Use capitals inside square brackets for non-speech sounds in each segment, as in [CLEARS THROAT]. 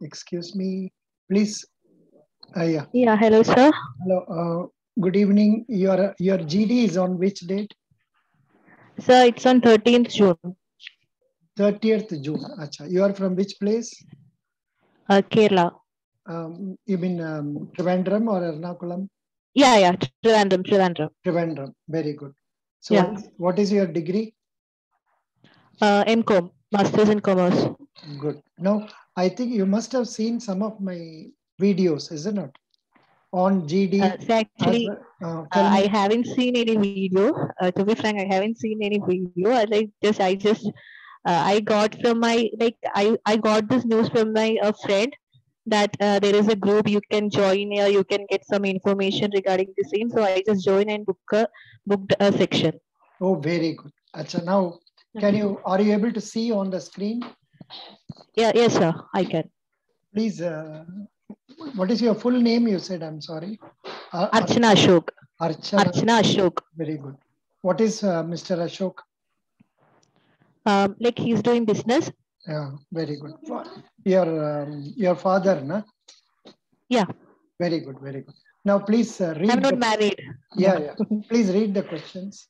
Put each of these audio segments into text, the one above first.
excuse me, please. Uh, yeah. Yeah, hello, sir. Hello. Uh, good evening. Your your GD is on which date? Sir, it's on 13th June, 30th June. Acha. You are from which place? uh, Kerala. Um, you mean um, Trivandrum or Ernakulam? Yeah, yeah, Trivandrum, Trivandrum. Trivandrum. Very good. So, Yeah. what, what is your degree? Uh, MCOM, Masters in Commerce. Good. Now, I think you must have seen some of my videos, isn't it? On GD. Uh, actually. Uh, uh, I haven't seen any video. Uh, to be frank, I haven't seen any video. I like just, I just, uh, I got from my like, I I got this news from my uh, friend that uh, there is a group you can join here. You can get some information regarding the same. So I just joined and book a booked a section. Oh, very good. Acha. Now, can you are you able to see on the screen? Yeah, yes, sir. I can. Please, uh, what is your full name? You said, I'm sorry. Uh, Archana Ashok. Archana. Archana Ashok. Very good. What is uh, Mr. Ashok? Um, like he's doing business. Yeah, very good. Your um, your father, na? Yeah. Very good, very good. Now, please uh, read. I'm not the, married. yeah, yeah. Please read the questions.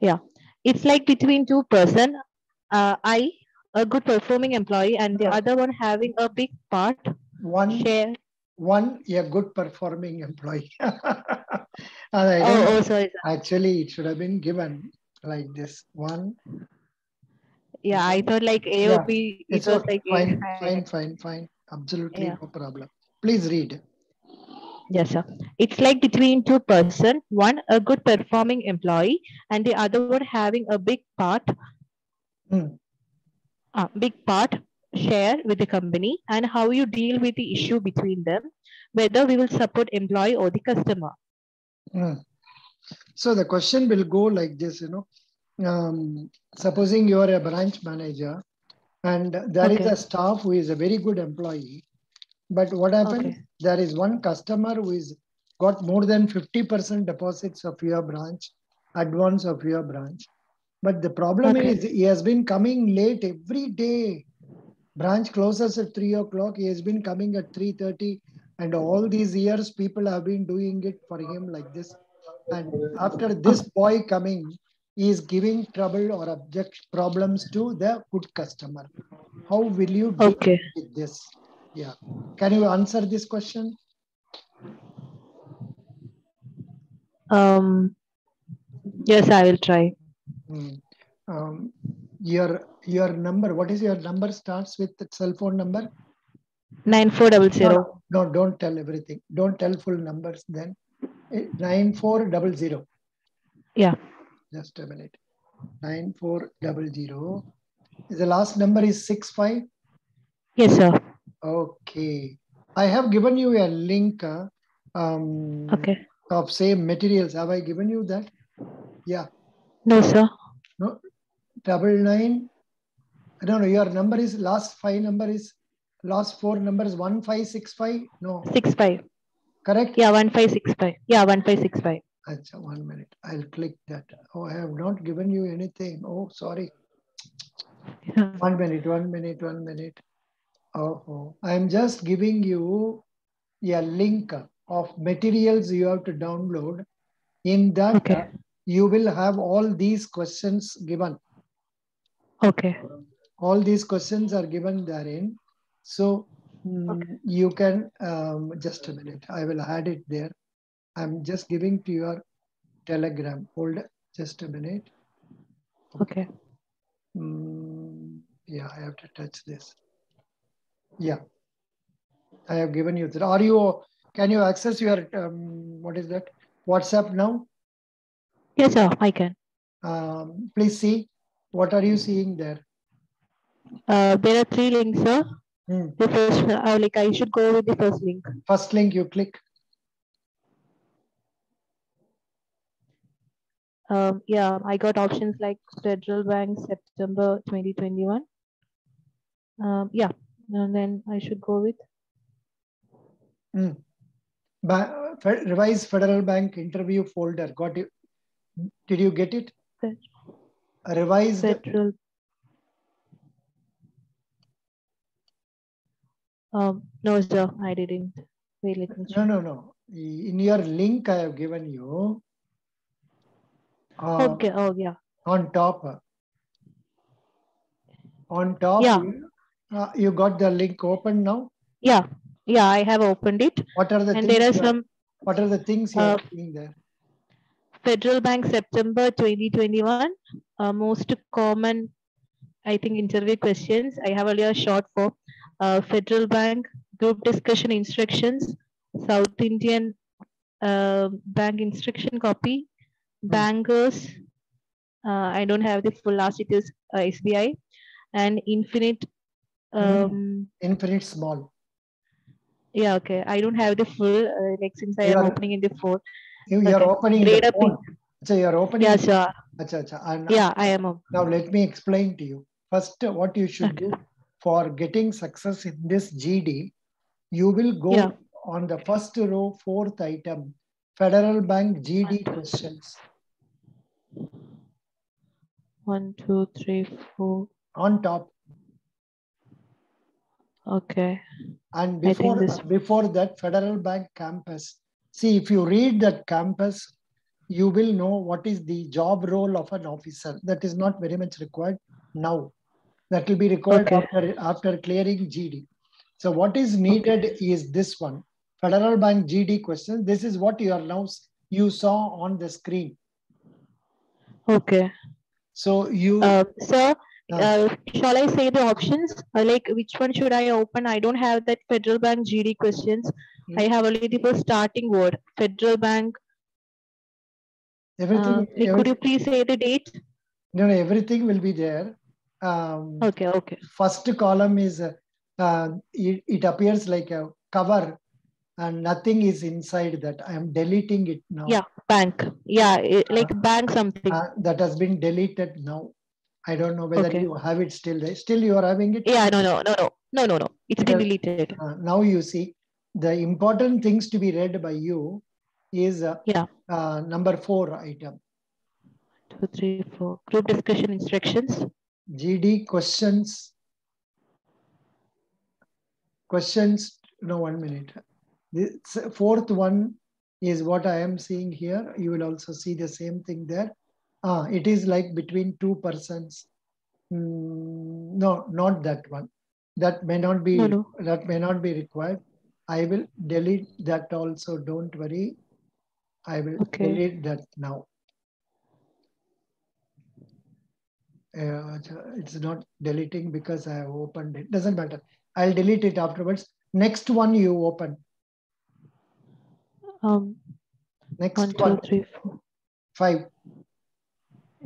Yeah, it's like between two person. Uh, I, a good performing employee, and the other one having a big part One, share. one, a good performing employee. [LAUGHS] And I don't Oh, oh, sorry. sir. Actually, it should have been given like this. One, Yeah, I thought like AOP. It It's was okay. like fine, fine, fine, fine. Absolutely Yeah. no problem. Please read. Yes, sir. It's like between two person. One, a good performing employee, and the other one having a big part. Hmm. Uh, big part share with the company and how you deal with the issue between them, whether we will support employee or the customer. Mm. So the question will go like this, you know. Um, supposing you are a branch manager and there is Okay. a staff who is a very good employee, but what happens? Okay. There is one customer who is got more than 50% deposits of your branch, advance of your branch. But the problem Okay. is he has been coming late every day. Branch closes at three o'clock. He has been coming at 3:30 and all these years people have been doing it for him like this and after this boy coming he is giving trouble or object problems to the good customer how will you deal Okay. with this yeah can you answer this question Um, yes, I will try. Hmm. um, your your number what is your number starts with the cell phone number? Nine four double zero. no don't tell everything. Don't tell full numbers then. Eh, 9400 Yeah. just a minute. 9400 the last number is 65 Yes, sir. okay. I have given you a link uh, um, Okay. of same materials. Have i given you that? Yeah No, sir. no double nine I don't know. your number is last five number is last four numbers 1565 no Six five. correct Yeah, one five six five. Yeah, one five six five. Acha, one minute i'll click that oh i have not given you anything oh sorry [LAUGHS] One minute, one minute, one minute. Oh, oh. I'm just giving you a link of materials you have to download. In that, Okay. You will have all these questions given. Okay. All these questions are given therein. So mm, you can, um, just a minute, I will add it there. I'm just giving to your telegram. Hold just a minute. Okay. Mm, yeah, I have to touch this. Yeah, I have given you that. Are you? Can you access your um, what is that? WhatsApp now? Yes, sir. I can. Um, please see. What are you seeing there? Uh, there are three links, sir. Hmm. The first, uh, like I should go with the first link. First link you click. Um, yeah, I got options like Federal Bank September 2021. Um, yeah, and then I should go with Hmm. Ba- Fe- Revise Federal Bank interview folder. Got it? Did you get it? Fed- Revised. Federal. Um, no, sir, I didn't. Wait, No, no, no. In your link I have given you, uh, Okay. Oh, yeah. on top, on top, Yeah. you, uh, you got the link open now. Yeah. Yeah, I have opened it. What are the And things? there are some What are the things you uh, are seeing there? Federal Bank September 2021, uh, most common, I think, interview questions. I have a short form. Uh, Federal Bank group discussion instructions, South Indian uh, Bank instruction copy, bankers. Uh, I don't have the full last. It is uh, SBI and Infinite. Um, Infinite small. Yeah, okay. I don't have the full. Uh, like since I You am are- opening in the phone. You, you are opening the phone. So you are opening. Yeah, sure. Acha, acha. And Yeah, I am. Now let me explain to you. First, what you should Okay. do [LAUGHS] for getting success in this GD, you will go Yeah. on the first row, fourth item, Federal Bank GD questions. One, two, three, four. On top, Okay. and before this- before that, Federal Bank campus. See, if you read that campus, you will know what is the job role of an officer. That is not very much required now. That will be required Okay. after after clearing GD. So what is needed is this one, Federal Bank GD question. This is what you are now you saw on the screen. Okay. So you Uh, sir. Uh, shall I say the options? Uh, like which one should I open? I don't have that Federal Bank GD questions. I have only the starting word, Federal Bank. everything, Uh, like, could you please say the date? no, no, everything will be there. Um, Okay, okay. first column is uh, it, it appears like a cover and nothing is inside that i am deleting it now Yeah, bank. Yeah, it, like bank something. That has been deleted now i don't know whether Okay. you have it still there still you are having it yeah, no, no, no, no, no, no, no. It's been deleted. Uh, now you see the important things to be read by you is uh, Yeah. uh, number four item Two, three, four. Group discussion instructions. gd questions questions no one minute this fourth one is what i am seeing here you will also see the same thing there ah it is like between two persons Mm, no not that one that may not be No, no. that may not be required i will delete that also don't worry i will Okay. delete that now uh, it's not deleting because I have opened it. Doesn't matter. I'll delete it afterwards. Next one you open. Um, Next one, one, two, three, four. five.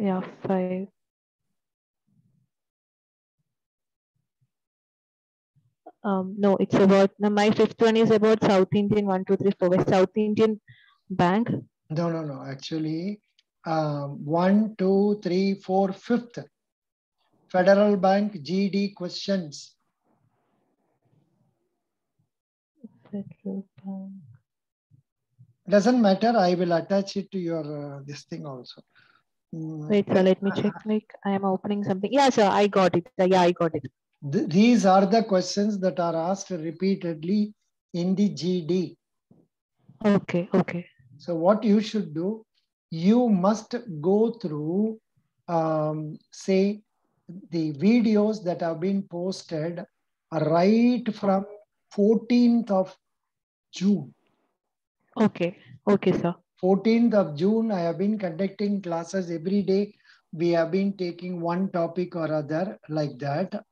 Yeah, five. Um, no, it's about no, my fifth one is about South Indian one, two, three, four. South Indian Bank. No, no, no. Actually, um, one, two, three, four, fifth. Federal Bank GD questions. Federal Bank. Doesn't matter. I will attach it to your uh, this thing also. Wait, sir, let me check. Like I am opening something. Yeah, sir, I got it. Yeah, I got it. th- these are the questions that are asked repeatedly in the GD. Okay, okay. So what you should do, you must go through, um, say, the videos that have been posted right from 14th of June. Okay, okay, sir. 14th of June, I have been conducting classes every day. We have been taking one topic or other like that.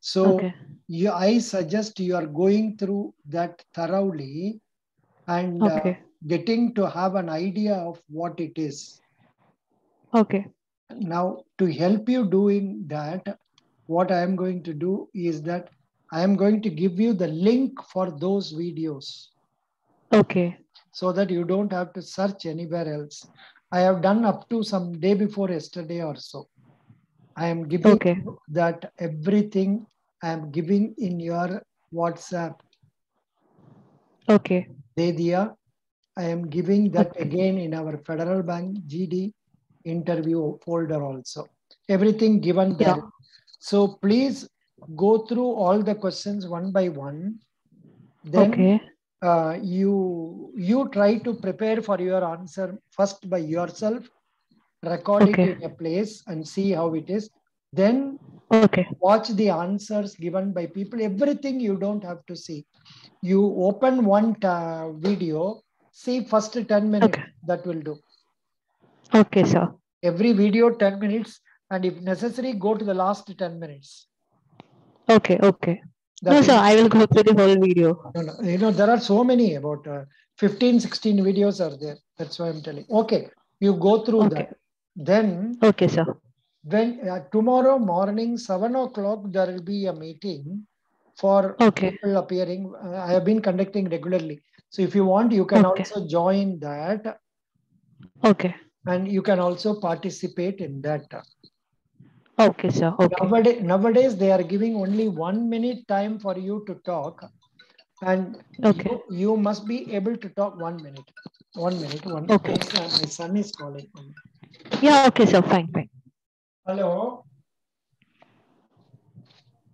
So Okay, you, I suggest you are going through that thoroughly and uh, getting to have an idea of what it is. okay, Now, to help you doing that, what I am going to do is that I am going to give you the link for those videos okay, so that you don't have to search anywhere else. I have done up to some day before yesterday or so. I am giving Okay. that everything I am giving in your WhatsApp. okay, Dedia, I am giving that again in our Federal Bank GD interview folder also. Everything given there. Yeah. So please go through all the questions one by one. Then Okay. Uh, you you try to prepare for your answer first by yourself, record Okay. it in a place and see how it is. Then Okay. watch the answers given by people. Everything you don't have to see. You open one ta- video, see first 10 minutes. Okay. That will do. Okay, sir. Every video 10 minutes, and if necessary, go to the last 10 minutes. Okay. Okay. That No, sir. I will go through the whole video. No, no, you know, there are so many about uh, 15, 16 videos are there. That's why I'm telling. Okay, you go through Okay. that. Then, Okay, sir. when uh, tomorrow morning, 7 o'clock, there will be a meeting for Okay. people appearing. Uh, I have been conducting regularly. So, if you want, you can Okay. also join that Okay. and you can also participate in that. Okay, sir. Okay. Nowadays, nowadays, they are giving only one minute time for you to talk. And Okay. you, you must be able to talk one minute. One minute. One Okay. Uh, My son is calling. Yeah. Okay, sir. Fine. Fine. Hello.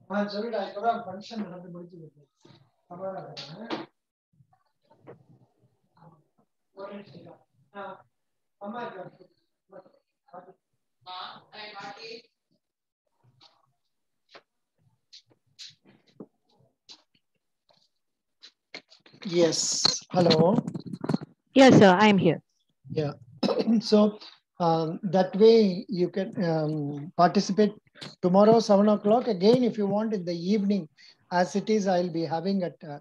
ஆ சொல்லிடா இப்பதான் function நடந்து முடிஞ்சது சமாதானம் ஒரு நிமிஷம் ஆ அம்மா இருக்காங்க Yes. Hello. Yes, sir. I'm here. Yeah. [CLEARS THROAT] so um, that way you can um, participate tomorrow, seven o'clock. Again, if you want in the evening, as it is, I'll be having at uh,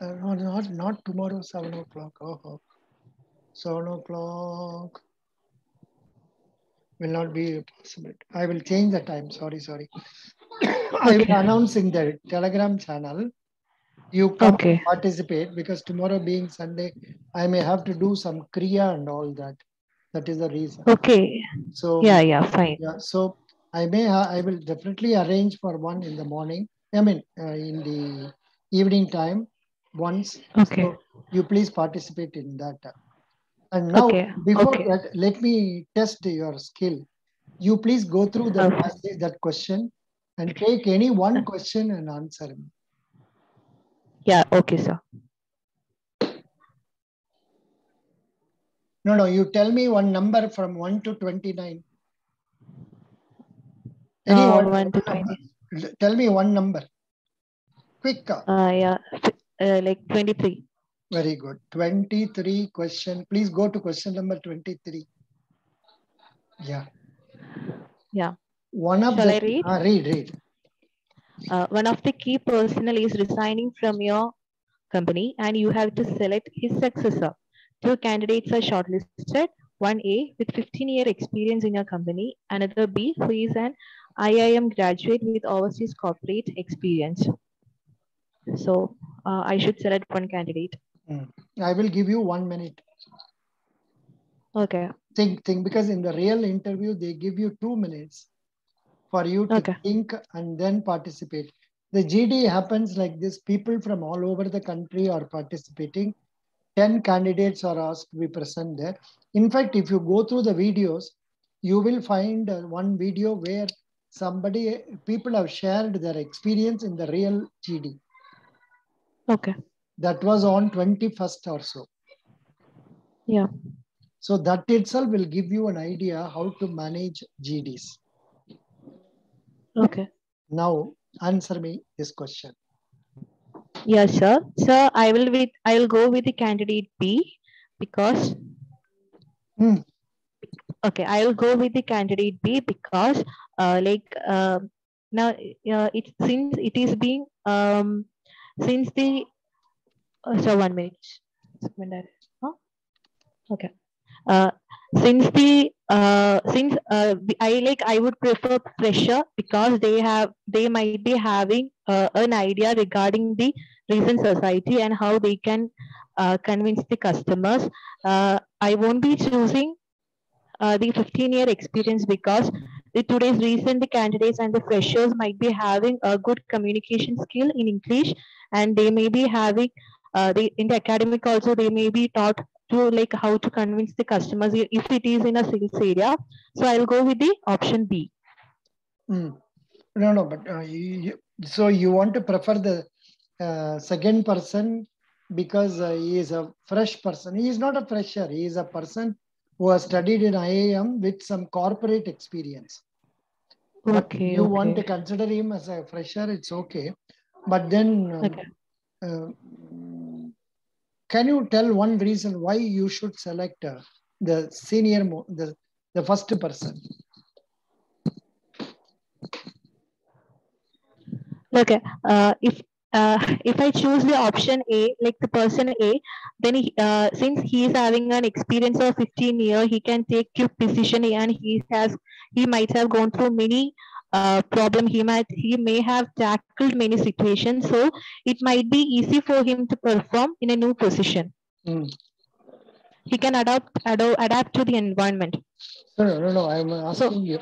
uh, no, not not tomorrow, seven o'clock. Oh, oh. seven o'clock will not be possible. I will change the time. Sorry, sorry. [COUGHS] I will Okay. announce in the Telegram channel. You come Okay. participate because tomorrow being Sunday, I may have to do some kriya and all that. That is the reason. Okay. So Yeah. Yeah. Fine. yeah, so I may ha- I will definitely arrange for one in the morning. I mean, uh, in the evening time once. Okay. So you please participate in that. And now, Okay, before okay. that, let me test your skill. You please go through that Okay. that question, and take any one question and answer. me. Yeah. Okay, sir. No, no, you tell me one number from 1 to 29. Any Uh, one, one to number. L- Tell me one number. Quick. uh, Uh, yeah. Uh, like 23. Very good. 23 question. Please go to question number 23. Yeah. Yeah. One of Shall the I read? Ah, read, read. Uh, one of the key personnel is resigning from your company and you have to select his successor. Two candidates are shortlisted. One A with 15 year experience in your company, another B who is an IIM graduate with overseas corporate experience. So uh, I should select one candidate. I will give you one minute. Okay. Think, think, because in the real interview, they give you two minutes for you to Okay. think and then participate. The GD happens like this. People from all over the country are participating. 10 candidates are asked to be present there. In fact, if you go through the videos, you will find uh, one video where somebody, people have shared their experience in the real GD. Okay. That was on 21st or so. Yeah. So that itself will give you an idea how to manage GDs. Okay. Now, answer me this question. Yes, sir. Sir, I will with I will go with the candidate B because Hmm. okay, I will go with the candidate B because uh like uh, now uh, it since it is being um since the uh, so one minute. Huh? Okay. Uh, since the uh, since uh, the- I like I would prefer fresher because they have they might be having uh, an idea regarding the recent society and how they can uh, convince the customers. Uh, I won't be choosing uh, the 15 year experience because the today's recent candidates and the freshers might be having a good communication skill in English and they may be having uh, in the academic also they may be taught to like how to convince the customers if it is in a sales area. So I'll go with the option B. Hmm. No, no, but uh, you, so you want to prefer the uh, second person because uh, he is a fresh person. He is not a fresher. He is a person who has studied in IIM with some corporate experience. But Okay. you want to consider him as a fresher, it's okay. But then, um, Okay. Can you tell one reason why you should select uh, the senior, the, the first person? Okay. Uh, if uh, if I choose the option A, like the person A, then he, uh, since he is having an experience of 15 years, he can take quick decision and he has he might have gone through many uh, problem. He might he may have tackled many situations, so it might be easy for him to perform in a new position. Hmm. He can adapt ado- adapt to the environment. No, no, no, no. I'm asking you.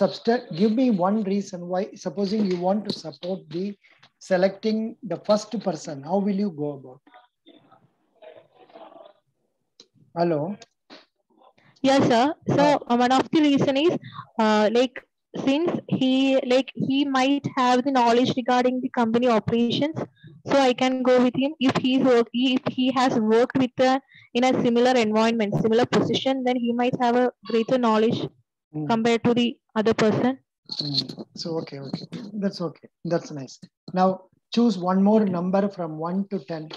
Substra- give me one reason why. Supposing you want to support the selecting the first person, how will you go about? Hello. Yes, sir. So uh, one of the reason is uh, like since he like he might have the knowledge regarding the company operations so i can go with him. If he's work if he has worked with the in a similar environment similar position then he might have a greater knowledge mm. compared to the other person. Mm. so okay okay. That's okay. That's nice. Now choose one more number from 1 to 10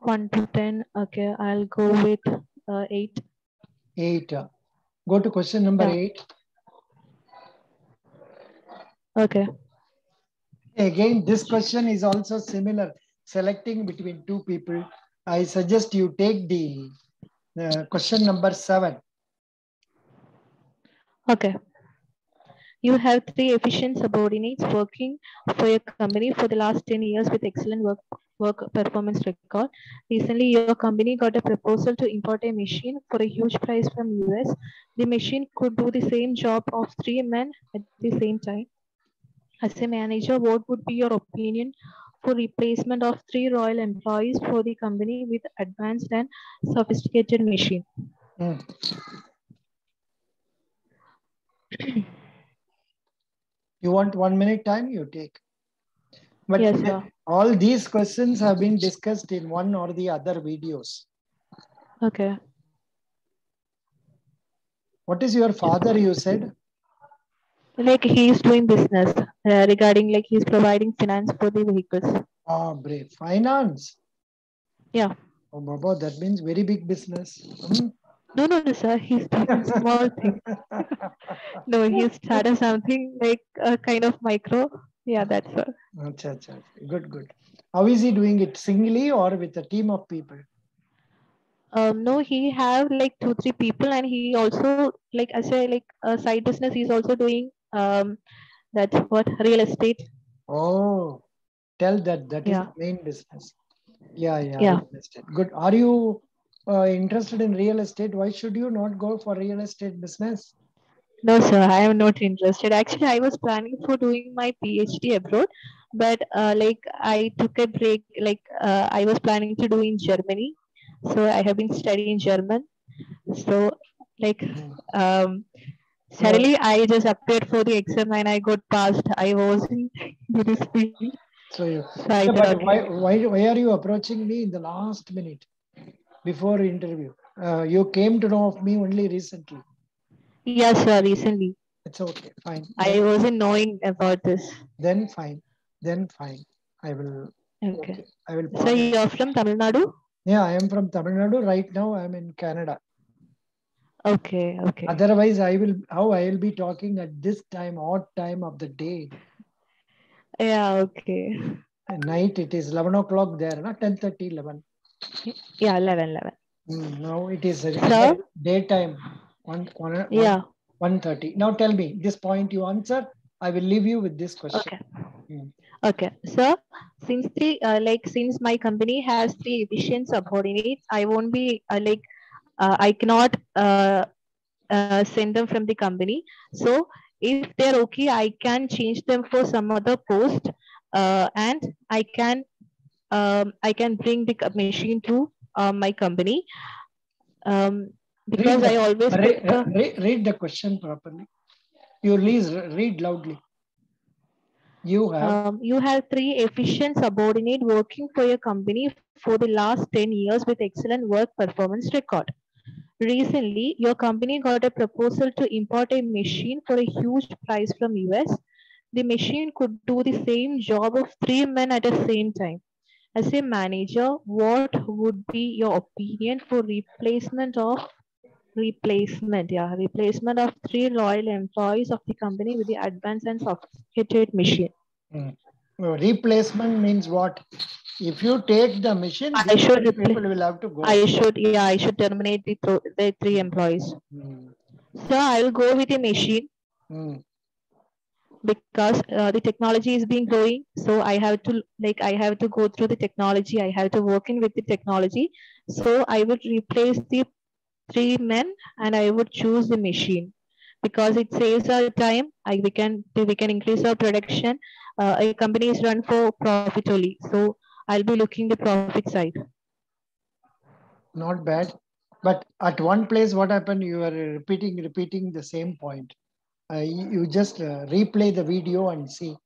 1 to 10 okay i'll go with uh, 8 8 uh, Go to question number Yeah. eight. Okay. Again, this question is also similar. Selecting between two people. I suggest you take the uh, question number seven. Okay. You have three efficient subordinates working for your company for the last 10 years with excellent work, work performance record. Recently, your company got a proposal to import a machine for a huge price from US. The machine could do the same job of three men at the same time. As a manager, what would be your opinion for replacement of three royal employees for the company with advanced and sophisticated machine? Hmm. You want one minute time, you take. But Yes, sir. all these questions have been discussed in one or the other videos. Okay. What is your father, you said? like he is doing business uh, regarding like he's providing finance for the vehicles Ah, brave. Finance. yeah Oh, Baba, that means very big business. Hmm? no no no sir he's doing small thing [LAUGHS] [LAUGHS] no he started something like a kind of micro yeah that's all Acha, acha. Good, good. How is he doing it? Singly or with a team of people? um no he have like two three people and he also like i say like a side business he's also doing um that's what real estate Oh, tell that that is Yeah. the main business. Yeah, yeah. Yeah. Good. Are you uh, interested in real estate? Why should you not go for real estate business? No, sir, I am not interested. Actually, I was planning for doing my PhD abroad, but uh, like I took a break. Like uh, I was planning to do in Germany, so I have been studying German. So like um, suddenly I just appeared for the exam and I got passed. I was in [LAUGHS] this field, So you. so I Yeah, thought, but why, why, why are you approaching me in the last minute before interview? Uh, you came to know of me only recently. Yes, sir. Recently, It's okay. Fine. I wasn't knowing about this. then fine. Then fine. I will. Okay. Okay. I will. So you're from Tamil Nadu? Yeah, I am from Tamil Nadu. Right now, I am in Canada. Okay. Okay. Otherwise, I will. How I will be talking at this time, odd time of the day. Yeah. Okay. At night, it is 11 o'clock there, not 10 30, 11. Yeah. 11, 11. Mm, now it is Sir? daytime, one, one, one, Yeah. 1.30. Now tell me, this point you answer, I will leave you with this question. Okay. Mm. Okay. So since the uh, like since my company has the efficient subordinates, I won't be uh, like uh, I cannot uh, uh, send them from the company. So if they're okay, I can change them for some other post, uh, and I can um, I can bring the machine to my company. Um, because the- I always Read, prefer- read, read the question properly. You please read loudly. You have. Um, you have three efficient subordinate working for your company for the last 10 years with excellent work performance record. Recently, your company got a proposal to import a machine for a huge price from US. The machine could do the same job of three men at the same time. As a manager, what would be your opinion for replacement of replacement, yeah, replacement of three loyal employees of the company with the advanced and sophisticated machine? Mm. Replacement means what? If you take the machine, I should people will have to go. I should, yeah, I should terminate the, th- the three employees. Mm. So I'll go with the machine Mm. because uh, the technology is being growing. So I have to like I have to go through the technology. I have to work in with the technology. So I would replace the three men and I would choose the machine because it saves our time. I we can we can increase our production. Uh, a company is run for profit only. So I'll be looking the profit side. Not bad. But at one place, what happened? You are repeating, repeating the same point. Uh, you, you just uh, replay the video and see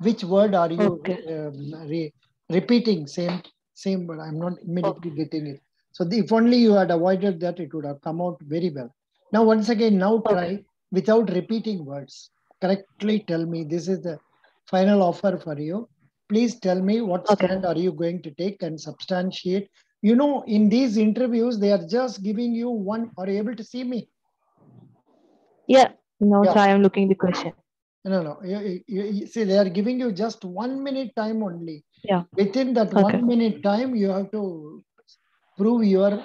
which word are you Okay. um, re- repeating. Same, same word. I'm not immediately getting it. So the- if only you had avoided that, it would have come out very well. Now, once again, now try without repeating words. Correctly tell me this is the final offer for you. Please tell me what Okay. stand are you going to take and substantiate. You know, in these interviews, they are just giving you one. Are you able to see me? Yeah. No, Yeah. so I am looking the question. No, no. You, you- you- see, they are giving you just one minute time only. Yeah. Within that Okay. one minute time, you have to prove your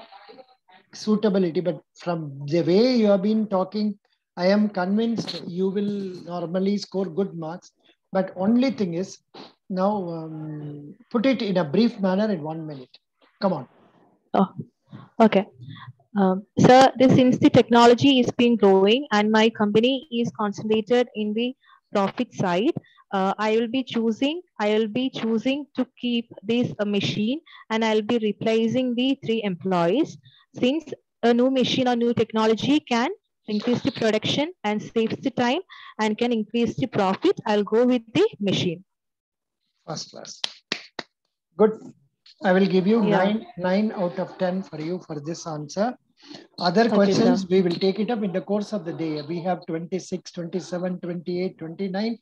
suitability. But from the way you have been talking, I am convinced you will normally score good marks. But only thing is, now um, put it in a brief manner in one minute. Come on. Okay. Um, sir, this, since the technology is been growing and my company is concentrated in the profit side, uh, I will be choosing, I will be choosing to keep this uh, machine and I'll be replacing the three employees since a new machine or new technology can increase the production and saves the time and can increase the profit. I'll go with the machine. First class. Good. I will give you Yeah. nine nine out of ten for you for this answer. Other Okay, questions, sir. we will take it up in the course of the day. We have 26, 27, 28, 29.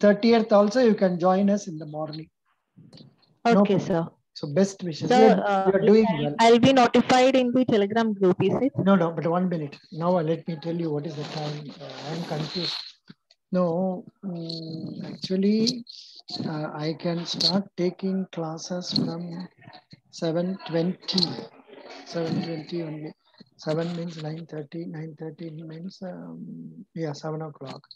30th also, you can join us in the morning. Okay, problem. sir. So best wishes. Sir, You're, uh, you're doing well. I'll be notified in the Telegram group, is it? No, no, but one minute. Now uh, let me tell you what is the time. Uh, I'm confused. No, mm, actually, uh, I can start taking classes from 7.20. 7.20 only. 7 means 9.30. 9.30 means, um, yeah, 7 o'clock.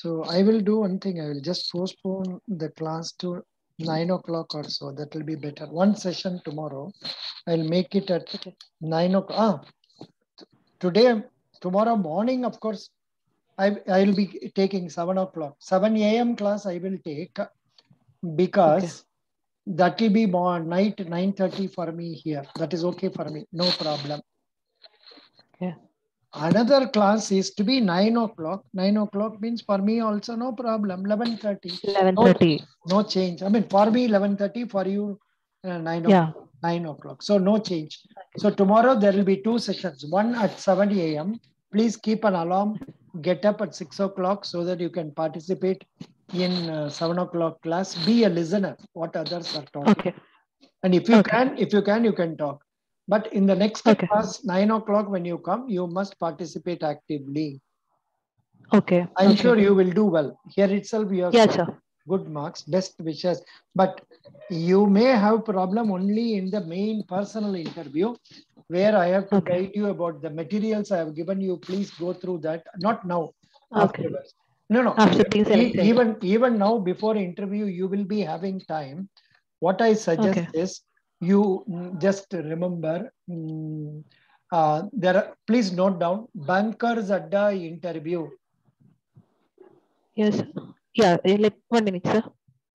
So I will do one thing. I will just postpone the class to 9 o'clock or so. That will be better. One session tomorrow. I'll make it at 9 o'clock. Ah, today, tomorrow morning, of course, I, I will be taking 7 o'clock. 7 a.m. class I will take because that will be more night 9.30 for me here. That is okay for me. No problem. Okay. Another class is to be 9 o'clock. 9 o'clock means for me also no problem. 11.30. 11:30. No change. I mean, for me 11.30, for you uh, 9 o'clock. Yeah. 9 o'clock. So no change. So tomorrow there will be two sessions. One at 7 a.m. Please keep an alarm. Get up at 6 o'clock so that you can participate in uh, 7 o'clock class. Be a listener what others are talking. Okay. And if you Okay. can, if you can, you can talk. But in the next Okay. class, 9 o'clock when you come, you must participate actively. Okay. I'm okay. sure you will do well. Here itself, you have Yes, sir. good marks, best wishes. But you may have problem only in the main personal interview where I have to Okay. guide you about the materials I have given you. Please go through that. Not now. Okay. Afterwards. No, no. After even even now before interview, you will be having time. What I suggest Okay. is you just remember. mm, uh, there are, please note down bankers adda interview Yes. Yeah. eh, Like one minute, sir.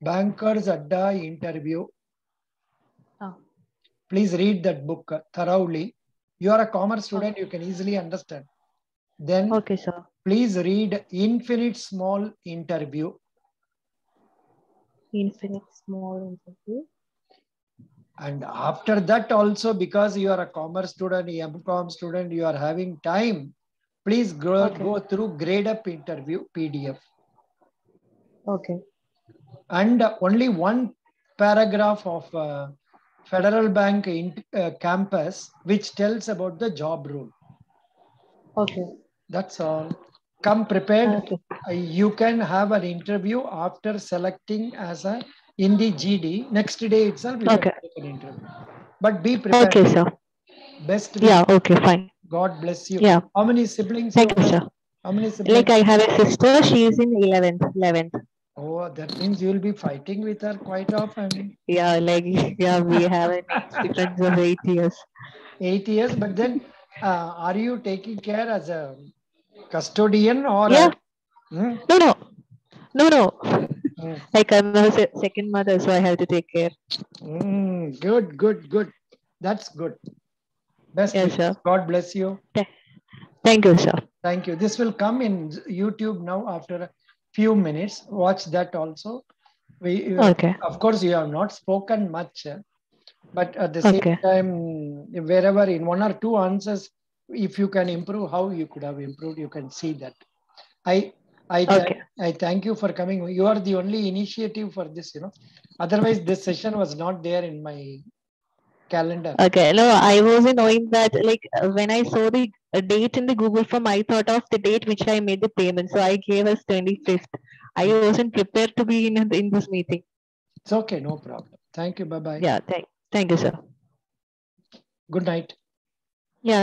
bankers adda interview Oh. please read that book thoroughly you are a commerce student you can easily understand Then Okay, sir. please read Infinite Small Interview. Infinite small interview. And after that also, because you are a commerce student, MCOM student, you are having time, please go, Okay. go through Gradeup interview PDF. Okay. And only one paragraph of uh, Federal Bank in, uh, campus, which tells about the job role. Okay. That's all. Come prepared. Okay. Uh, you can have an interview after selecting as a in the GD. Next day itself, you Okay. can take an interview. But be prepared. Okay, sir. Best. Yeah. Okay. Fine. God bless you. Yeah. How many siblings? Thank you you, sir. How many siblings? Like I have a sister. She is in eleventh. Eleventh. oh, that means you will be fighting with her quite often. Yeah. Like yeah, we have age difference of eight years. Eight years, but then uh, are you taking care as a custodian or? Yeah. A, Hmm? No. No. No. No. Like I'm a second mother, so I have to take care. Mm, good, good, good. That's good. Best. Yes, sir. God bless you. Thank you, sir. Thank you. This will come in YouTube now after a few minutes. Watch that also. We, Okay. of course, you have not spoken much, uh, but at the same Okay. time, wherever in one or two answers, if you can improve, how you could have improved, you can see that. I, I, thank, Okay. I thank you for coming. You are the only initiative for this. You know, otherwise this session was not there in my calendar. Okay. No, I wasn't knowing that. Like when I saw the date in the Google form, I thought of the date which I made the payment. So I gave us twenty fifth. I wasn't prepared to be in in this meeting. It's okay, no problem. Thank you. Bye bye. Yeah. Thank. Thank you, sir. Good night. Yeah.